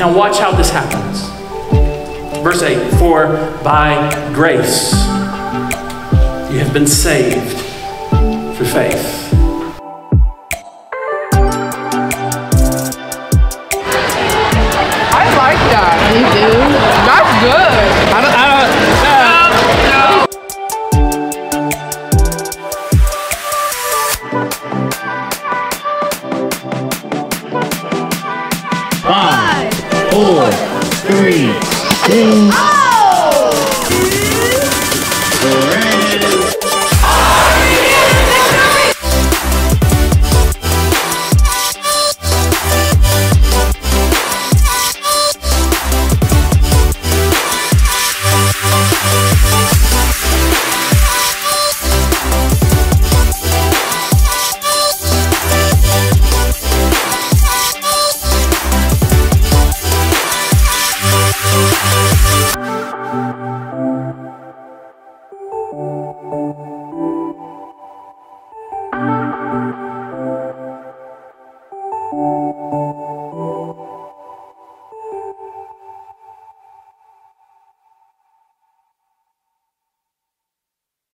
Now, watch how this happens. Verse 8 For by grace you have been saved through faith. I like that. You do? That's good. I don't, I don't, no. No, no. Wow four, three, two.